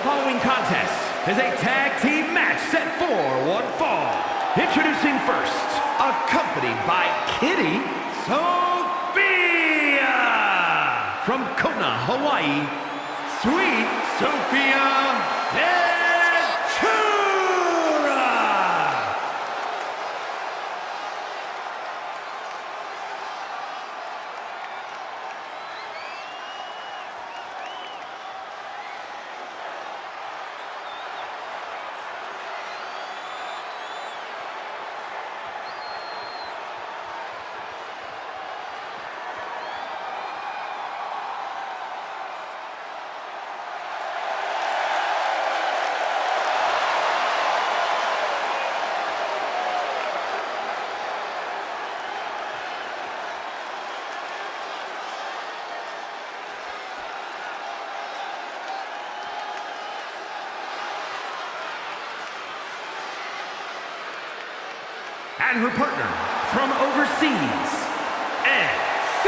The following contest is a tag team match set for one fall. Introducing first, accompanied by Kitty Sophia from Kona, Hawaii, Sweet Sophia. And her partner from overseas, NC.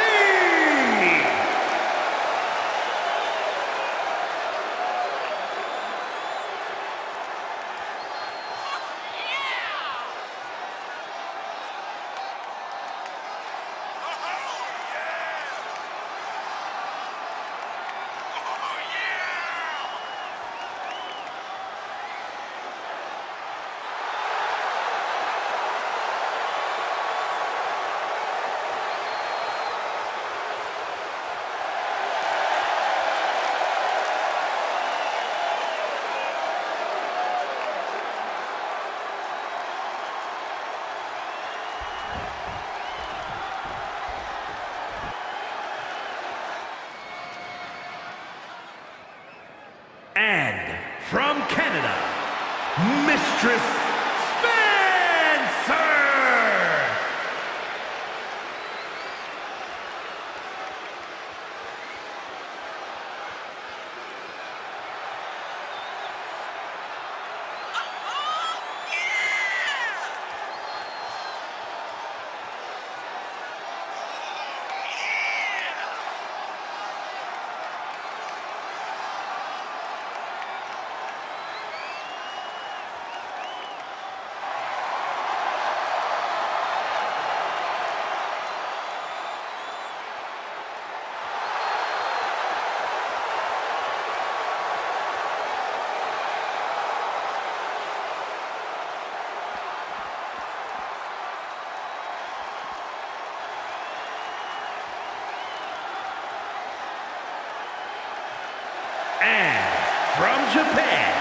And from Canada, Mistress Spencer. And from Japan,